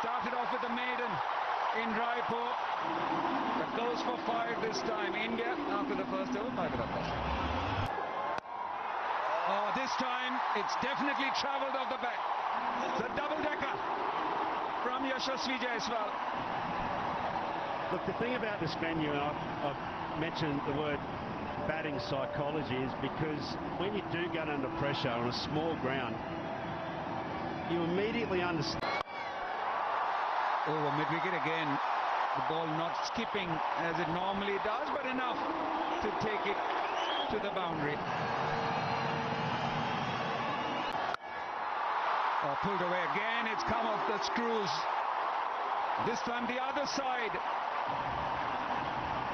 started off with the maiden in Raipur. But goes for five this time. India, after the first over. Oh, this time it's definitely travelled off the back. The double-decker from Yashasvi Jaiswal. Look, the thing about this venue, I've, I've mentioned the word batting psychology, is because when you do get under pressure on a small ground, you immediately understand. Over mid-wicket again. The ball not skipping as it normally does, but enough to take it to the boundary. Oh, pulled away again. It's come off the screws. This time the other side.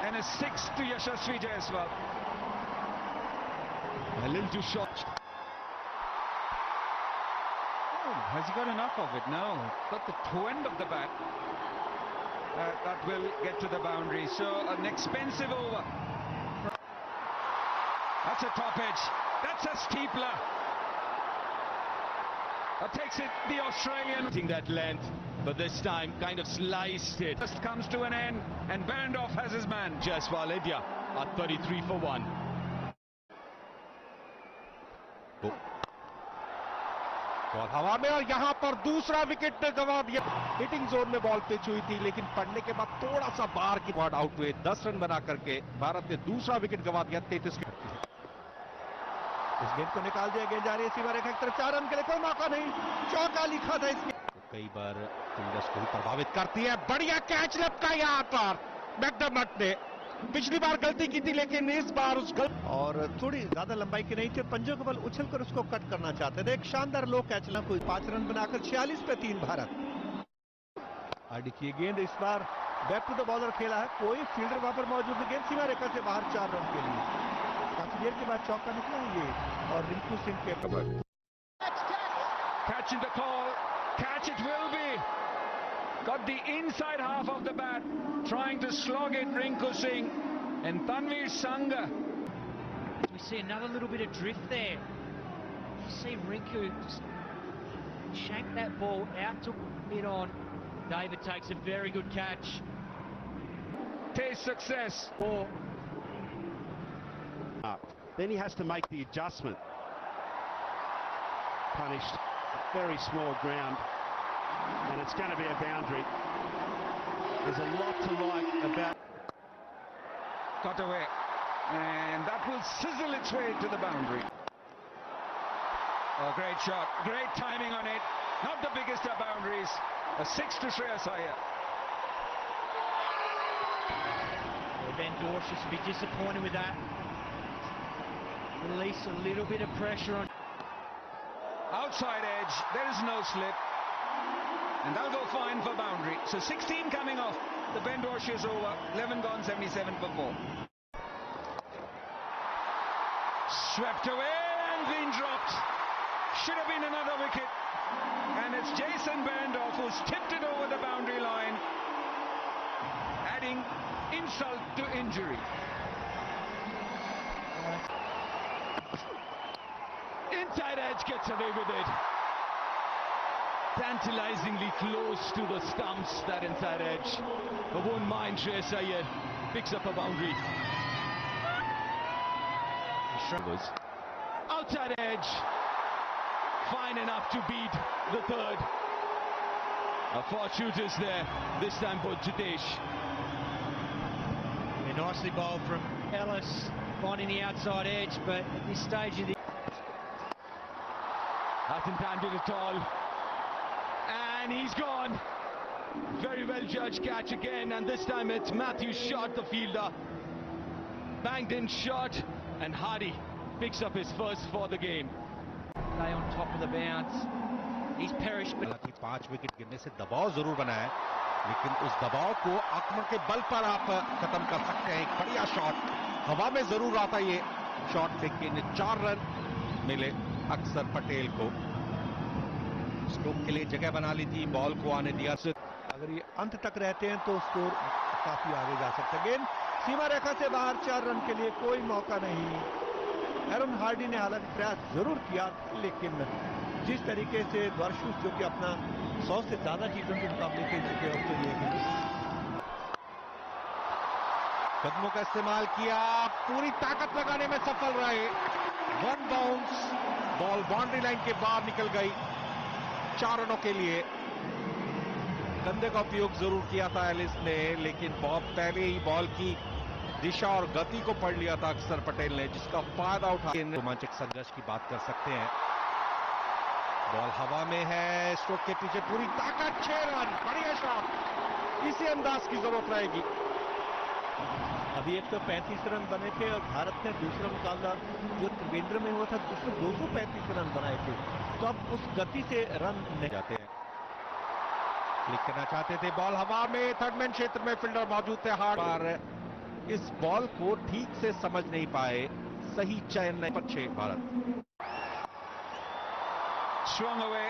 And a six to Yashasvi Jaiswal. A little too short. Oh, has he got enough of it? No. Got the toe end of the bat. Uh, that will get to the boundary. So an expensive over. That's a top edge. That's a steepler. That takes it the Australian. Hitting that length, but this time kind of sliced it. Just comes to an end, and Behrendorff has his man. Jaiswal India at 33 for 1. Ball हवा में और यहाँ पर दूसरा wicket गवा दिया। Hitting zone में ball pitch हुई थी, लेकिन पड़ने के बाद थोड़ा सा बाहर की बॉल आउट हुए। 10 रन बना करके भारत ने दूसरा विकेट गवा दिया तैतीस इस गेंद को निकाल दिया, गेंद जा रही है सीमा रेखा की तरफ़, चार रन के लिए कोई मौका नहीं। चौका लिखा था इसमें तो कई बार फील्डर्स को प्रभावित करती है। बढ़िया कैच लपका यहाँ पर। मैकडमट ने पिछली बार गलती की थी लेकिन इस बार उस गल... और थोड़ी ज़्यादा लंबाई की नहीं थी पंजों के बल उछल कर उसको कट करना चाहते थे एक शानदार लो कैच ला कोई पाँच रन बनाकर छियालीस पे तीन भारत आडी की गेंद इस बार बैक टू द बॉलर खेला है कोई फील्डर वहाँ पर मौजूद गेंद सीमा रेखा से बाहर चार रन के लिए काफ़ी देर के बाद चौका निकला ये और रिंकू सिंह के cover Catching the call. Catch it will be. Got the inside half of the bat. Trying to slog it, Rinku Singh. And Tanvir Sangha. We see another little bit of drift there. You see Rinku shank that ball out to mid on. David takes a very good catch. Taste success. Or up. Then he has to make the adjustment. Punished. Very small ground. And it's going to be a boundary. There's a lot to like about. Got away. And that will sizzle its way to the boundary. Oh, great shot. Great timing on it. Not the biggest of boundaries. A six to Shreyas Iyer. Van Dorsch should be disappointed with that. Release a little bit of pressure on. Outside edge. There is no slip. And that'll go fine for boundary. So 16 coming off. The Ben Dwarshuis over. 11 gone, 77 for 4. Swept away and been dropped. Should have been another wicket. And it's Jason Behrendorff who's tipped it over the boundary line, adding insult to injury. Inside edge gets away with it. Tantalizingly close to the stumps, that inside edge. But won't mind Shreyas Iyer. Uh, picks up a boundary. Struggles. Outside edge. Fine enough to beat the third. A four shooters there. This time for Jitesh. A nicely bowled from Ellis, finding the outside edge, but at this stage of the Hasn't timed it at all and he's gone. Very well judged catch again, and this time it's Matthew Short the fielder. Banged in short, and Hardie picks up his first for the game. Play on top of the bounce. He's perished. हालांकि पांच wicket गिरने से दबाव जरूर बना है, लेकिन उस दबाव को आक्रमण के बल पर आप खत्म कर सकते हैं। एक बढ़िया शॉट, हवा में जरूर आता ये शॉट लेकिन चार रन मिले अक्सर पटेल को स्ट्रोक के लिए जगह बना ली थी, बॉल को आने दिया। अगर ये अंत तक रहते हैं तो स्कोर काफ़ी आगे जा सकता गेंद सीमा रेखा से बाहर, चार रन के लिए कोई मौका नहीं। एरन हार्डी ने हालाँकि प्रयास ज़रूर किया, लेकिन जिस तरीके से वर्षुस जो कि अपना सौ से ज़्यादा टी ट्वेंटी मुकाबले खेल चुके हैं ऑस्ट्रेलिया के लिए कदमों का इस्तेमाल किया। पूरी ताकत लगाने में सफल रहे। One bounce ball boundary line के बाहर निकल गई। चार रनों के लिए कंधे का उपयोग ज़रूर किया था एलिस ने, लेकिन बॉब पहले ही बॉल की दिशा और गति को पढ़ लिया था अक्षर पटेल ने, जिसका फ़ायदा उठा रोमांचक संघर्ष की बात कर सकते हैं। बॉल हवा में है, स्ट्रोक के पीछे पूरी ताकत, छह रन, बढ़िया शॉट इसी अंदाज की ज़रूरत रहेगी। अभी एक तो 35 रन बने थे और भारत ने दूसरा मुकाबला जो त्रिवेंद्र में हुआ था उसमें 235 रन बनाए थे तो अब उस गति से रन नहीं जाते हैं क्लिक करना चाहते थे बॉल हवा में थर्ड मैन क्षेत्र में फील्डर मौजूद थे हार्ड पर इस बॉल को ठीक से समझ नहीं पाए सही चयन नहीं पक्षे Bharat Swung away.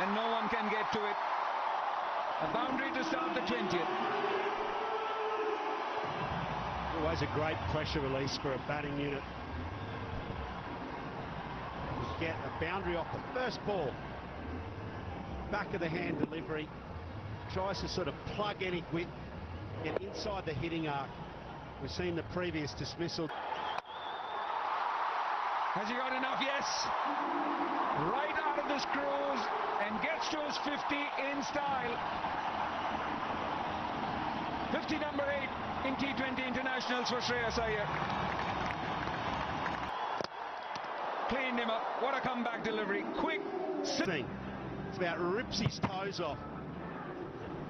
And no one can get to it. A boundary to start the 20th. Always a great pressure release for a batting unit. Get a boundary off the first ball. Back of the hand delivery. Tries to sort of plug any width, get inside the hitting arc. We've seen the previous dismissal. Has he got enough? Yes. Right out of the screws and gets to his 50 in style. 50 number 8 in T20 internationals for Shreyas Iyer. Cleaned him up. What a comeback delivery. Quick. Thing. It's about rips his toes off.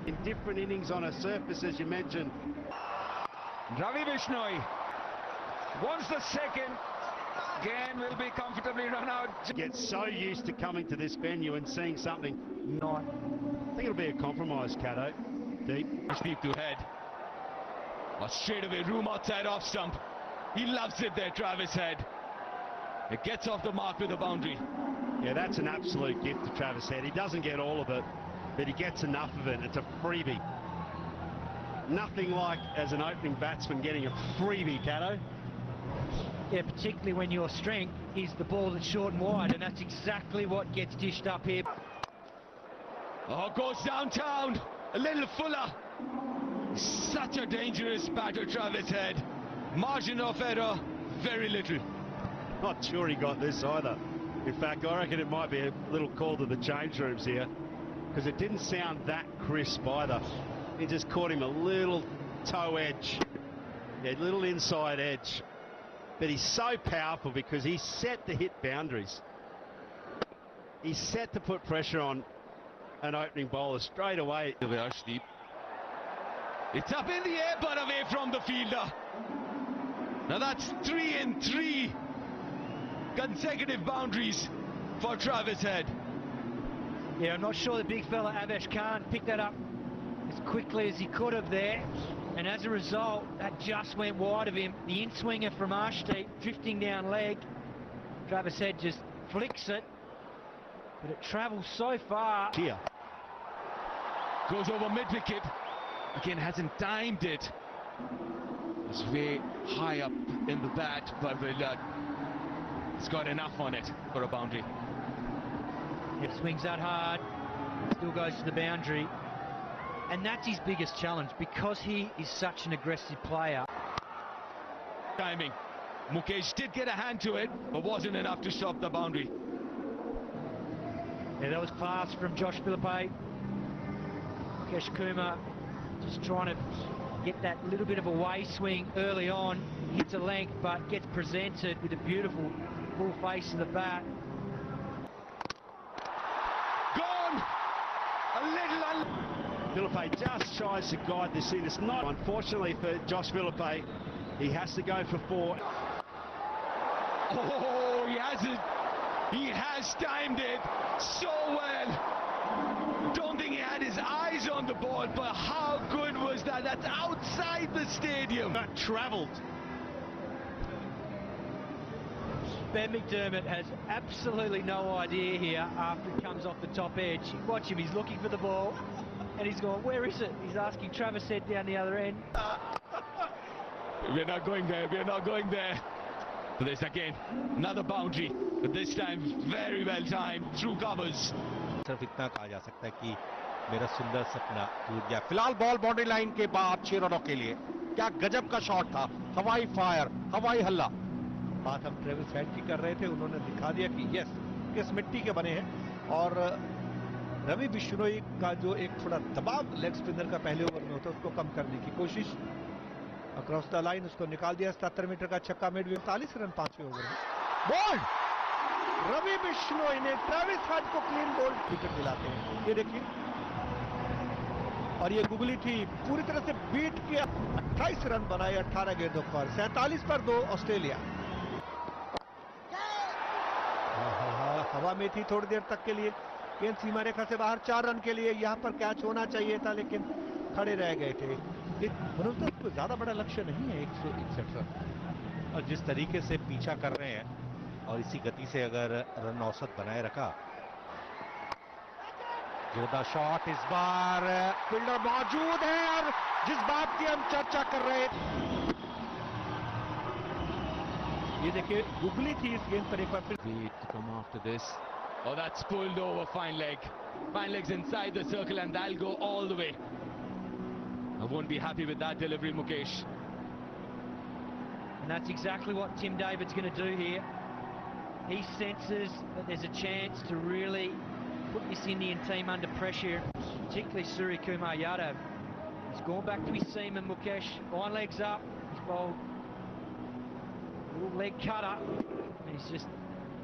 In different innings on a surface, as you mentioned. Ravi Bishnoi wants the second. Again will be comfortably run out. Gets so used to coming to this venue and seeing something not. I think it'll be a compromise, Cato. Deep. Deep to head. A straightaway room outside off stump. He loves it there, Travis Head. It gets off the mark with a boundary. Yeah, that's an absolute gift to Travis Head. He doesn't get all of it, but he gets enough of it. It's a freebie. Nothing like, as an opening batsman, getting a freebie, Cato. Yeah, particularly when your strength is the ball that's short and wide, and that's exactly what gets dished up here. Oh, goes downtown. A little fuller. Such a dangerous batter, Travis Head. Margin of error, very little. Not sure he got this either. In fact, I reckon it might be a little call to the change rooms here because it didn't sound that crisp either. He just caught him a little toe edge, a little inside edge. But he's so powerful because he's set to hit boundaries. He's set to put pressure on an opening bowler straight away. It's up in the air, but away from the fielder. Now that's three and three consecutive boundaries for Travis Head. Yeah, I'm not sure the big fella Avesh Khan picked that up as quickly as he could have there. And as a result, that just went wide of him. The in-swinger from Arshdeep drifting down leg. Travis Head just flicks it. But it travels so far. Here. Goes over mid-wicket. Again, hasn't timed it. It's way high up in the bat, but it's got enough on it for a boundary. It swings out hard. Still goes to the boundary. And that's his biggest challenge because he is such an aggressive player. Timing. Mukesh did get a hand to it, but wasn't enough to stop the boundary. Yeah, that was class from Josh Philippe. Mukesh Kumar just trying to get that little bit of a way swing early on. Hits a length, but gets presented with a beautiful full face of the bat. Gone! A little un Philippe just tries to guide this in. It's not, unfortunately for Josh Philippe, he has to go for four. Oh, he has it. He has timed it so well. Don't think he had his eyes on the ball, but how good was that? That's outside the stadium. But travelled. Ben McDermott has absolutely no idea here after it comes off the top edge. Watch him, he's looking for the ball and he's going, where is it? He's asking Travis Head down the other end. We're not going there. We're not going there. But there's again another boundary, but this time very well timed through covers. सिर्फ़ इतना कहा जा सकता है कि मेरा सुंदर सपना टूट गया। फ़िलहाल बॉल बाउंड्री लाइन के बाद छह रनों के लिए क्या गजब का शॉट था? हवाई फायर हवाई हल्ला। बात हम ट्रेविस हेड की कर रहे थे, उन्होंने दिखा दिया कि यस किस मिट्टी के बने हैं। और, रवि बिश्नोई का जो एक थोड़ा दबाव लेग स्पिनर का पहले ओवर में होता है, उसको कम करने की कोशिश। अक्रॉस द लाइन उसको निकाल दिया सत्तर मीटर का छक्का मिड इकतालीस रन पाँचवें ओवर में। बोल्ड रवि बिश्नोई ने ट्रेविस हेड को क्लीन बोल्ड विकेट दिलाते हैं। ये देखिए। और ये गुगली थी पूरी तरह से बीट किया। 28 रन बनाए 18 गेंदों पर सैतालीस पर दो ऑस्ट्रेलिया। हवा में थी थोड़ी देर तक के लिए। गेंद सीमा रेखा से बाहर चार रन के लिए। यहाँ पर कैच होना चाहिए था, लेकिन खड़े रह गए थे। ज़्यादा बड़ा लक्ष्य नहीं है एक सौ इकसठ रन। और जिस तरीके से पीछा कर रहे हैं और इसी गति से अगर रन औसत बनाए रखा जोरदार शॉट इस बार फील्डर मौजूद है और जिस बात की हम चर्चा कर रहे थे ये देखिए गुगली थी इस गेंद पर एक बार फिर to come after this. Oh, that's pulled over fine leg. Fine leg's inside the circle and that'll go all the way. I won't be happy with that delivery, Mukesh. And that's exactly what Tim David's going to do here. He senses that there's a chance to really put this Indian team under pressure, particularly Suryakumar Yadav. He's gone back to his seam and Mukesh, fine legs up, he's bowled little leg cutter, and he's just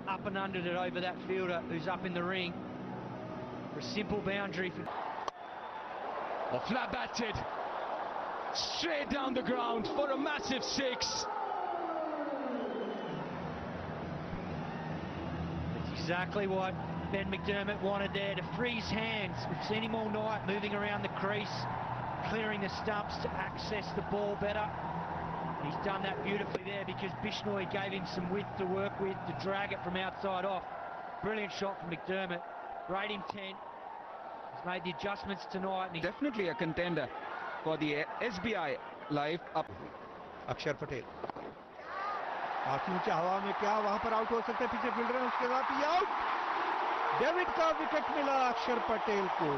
up and under it over that fielder who's up in the ring for a simple boundary. For Oh, flat batted. Straight down the ground for a massive six. exactly what Ben McDermott wanted there to freeze hands. We've seen him all night moving around the crease, clearing the stumps to access the ball better. He's done that beautifully there because Bishnoi gave him some width to work with to drag it from outside off. Brilliant shot from McDermott. Great intent. He's made the adjustments tonight. And Definitely a contender for the SBI Live Up. Akshar Patel. काफ़ी ऊँचा हवा में क्या वहाँ पर out हो सकते हैं? पीछे फील्डर है, उसके साथ ही आउट डेविड का विकेट मिला अक्षर पटेल को।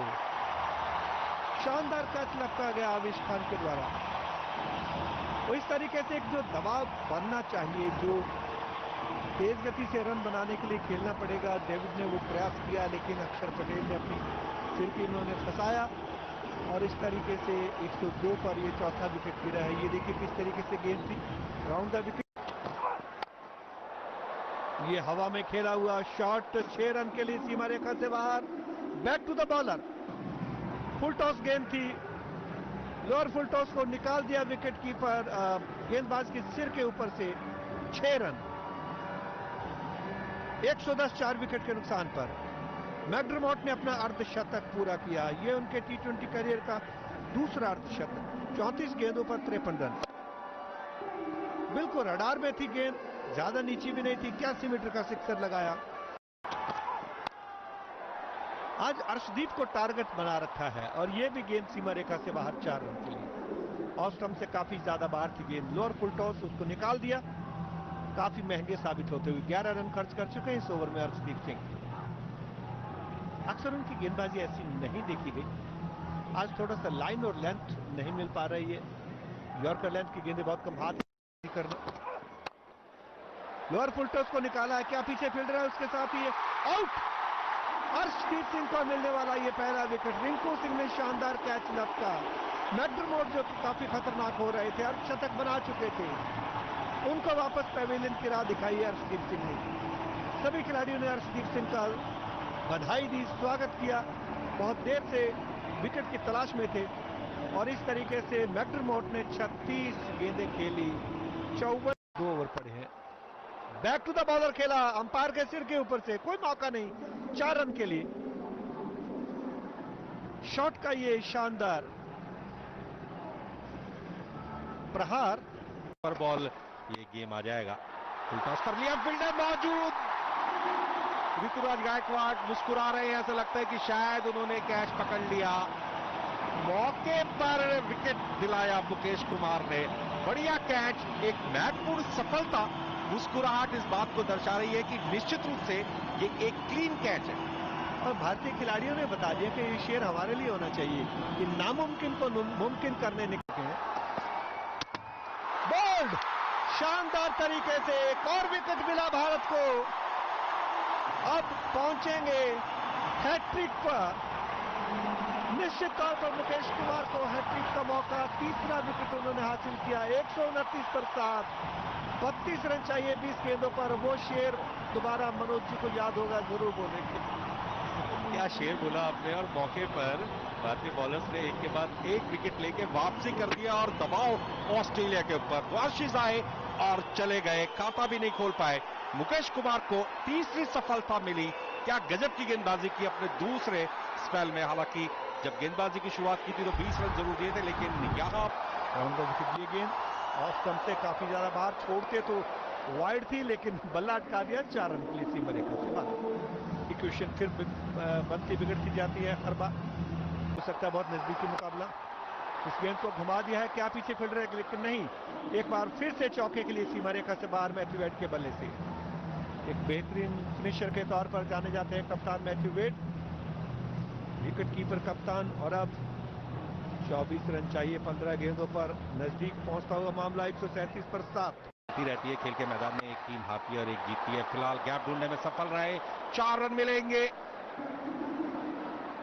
शानदार कैच लगता गया आविश खान के द्वारा। तो इस तरीके से एक जो दबाव बनना चाहिए, जो तेज गति से रन बनाने के लिए खेलना पड़ेगा डेविड ने वो प्रयास किया, लेकिन अक्षर पटेल ने अपनी फिरकी इन्होंने फंसाया। और इस तरीके से 102 पर ये चौथा विकेट गिरा है। ये देखिए किस तरीके से गेंद थी। राउंड द विकेट ये हवा में खेला हुआ शॉट छह रन के लिए सीमा रेखा से बाहर। Back to the bowler full toss गेंद थी। लोअर फुल टॉस को निकाल दिया विकेट कीपर गेंदबाज के सिर के ऊपर से छह रन। 110 चार विकेट के नुकसान पर। मैकडरमोट ने अपना अर्धशतक पूरा किया। ये उनके टी ट्वेंटी करियर का दूसरा अर्धशतक। चौंतीस गेंदों पर तिरपन रन बिल्कुल रडार में थी गेंद। ज़्यादा नीचे भी नहीं थी इक्यासी मीटर का सिक्सर लगाया? आज अर्शदीप को टारगेट बना रखा है और यह भी गेंद सीमा रेखा से बाहर चार रन के लिए। ऑस्टम से काफ़ी ज़्यादा बाहर थी गेंद। लोअर फुल टॉस, उसको निकाल दिया। काफ़ी महँगे साबित होते हुए 11 रन खर्च कर चुके हैं इस ओवर में अर्शदीप सिंह। अक्सर उनकी गेंदबाजी ऐसी नहीं देखी गई। आज थोड़ा सा लाइन और लेंथ नहीं मिल पा रही है। यॉर्कर लेंथ की गेंदें बहुत कम हाथ करना। लोअर फुल टॉस को निकाला है। क्या पीछे फील्डर है उसके साथ ही? आउट हर्षदीप सिंह को मिलने वाला ये पहला विकेट रिंकू सिंह ने शानदार कैच लपका मैकडरमोट जो काफ़ी खतरनाक हो रहे थे, अर्धशतक बना चुके थे। उनको वापस पेविलियन की राह दिखाई है अर्शदीप सिंह ने। सभी खिलाड़ियों ने अर्शदीप सिंह का बधाई दी, स्वागत किया। बहुत देर से विकेट की तलाश में थे। और इस तरीके से मैकडरमोट ने 36 गेंदें खेली। चौवन दो ओवर पड़े हैं। बैक टू द बॉलर खेला अंपायर के सिर के ऊपर से। कोई मौका नहीं, चार रन के लिए। शॉट का ये शानदार। प्रहार। पर बॉल ये गेम आ जाएगा। टॉस कर लिया फील्डर मौजूद। ऋतुराज गायकवाड़ मुस्कुरा रहे हैं, ऐसा लगता है कि शायद उन्होंने कैच पकड़ लिया। मौके पर विकेट दिलाया मुकेश कुमार ने। बढ़िया कैच एक महत्वपूर्ण सफलता। मुस्कुराहट इस बात को दर्शा रही है कि निश्चित रूप से ये एक क्लीन कैच है। और भारतीय खिलाड़ियों ने बता दिया कि ये शेर हमारे लिए होना चाहिए कि नामुमकिन को मुमकिन करने निकले बोल्ड शानदार तरीके से एक और विकेट मिला भारत को। अब पहुँचेंगे हैट्रिक पर। निश्चित तौर पर मुकेश कुमार को हैट्रिक का मौका तीसरा विकेट उन्होंने हासिल किया, एक सौ उनतीस पर सात। बत्तीस रन चाहिए 20 गेंदों पर। वो शेर दोबारा मनोज जी को याद होगा ज़रूर बोलेंगे। क्या शेर बोला आपने? और मौके पर भारतीय बॉलर्स ने एक के बाद एक विकेट लेके वापसी कर दिया और दबाव ऑस्ट्रेलिया के ऊपर। वाशिज आए और चले गए। खाता भी नहीं खोल पाए। मुकेश कुमार को तीसरी सफलता मिली। क्या गजब की गेंदबाजी की अपने दूसरे स्पेल में। हालाँकि जब गेंदबाजी की शुरुआत की थी तो 20 रन ज़रूर दिए थे लेकिन यहाँ राउंड विकेट लिए गेंद ऑफ़ स्टंप से काफ़ी ज़्यादा बाहर छोड़ते तो वाइड थी, लेकिन बल्ला अटका दिया, चार रन के लिए सीमा इक्वेशन फिर बनती बिगड़ती जाती है हर बार। हो सकता है बहुत नजदीकी मुकाबला। इस गेंद को घुमा दिया है, क्या पीछे फील्डर है, लेकिन नहीं। एक बार फिर से चौके के लिए सीमा रेखा से बाहर मैथ्यू वेट के बल्ले से। एक बेहतरीन फिनिशर के तौर पर जाने जाते हैं कप्तान मैथ्यू वेट। विकेट कीपर कप्तान और अब 24 रन चाहिए 15 गेंदों पर। नज़दीक पहुँचता हुआ मामला एक सौ सैंतीस पर सात। रहती है खेल के मैदान में एक टीम हारती है और एक जीतती है। फ़िलहाल गैप ढूँढने में सफल रहे। चार रन मिलेंगे।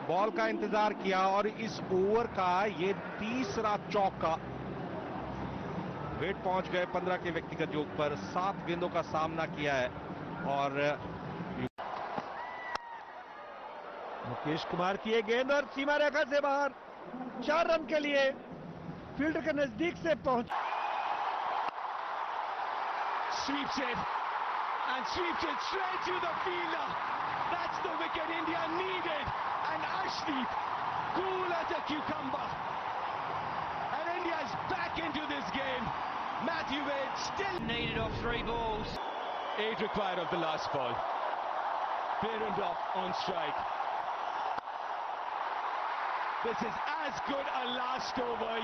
बॉल का इंतज़ार किया और इस ओवर का ये तीसरा चौका वेट पहुँच गए। पंद्रह के व्यक्तिगत योग पर सात गेंदों का सामना किया है और मुकेश कुमार की गेंद और सीमा रेखा से बाहर। चार रन के लिए के नजदीक से पहुंच sweeps it and sweeps it straight to the fielder. That's the wicket India needed. And Arshdeep, cool as a cucumber. And India's back into this game. Matthew Wade still needed off three balls. Eight required of the last ball. Parent off on strike. This is as good a last over.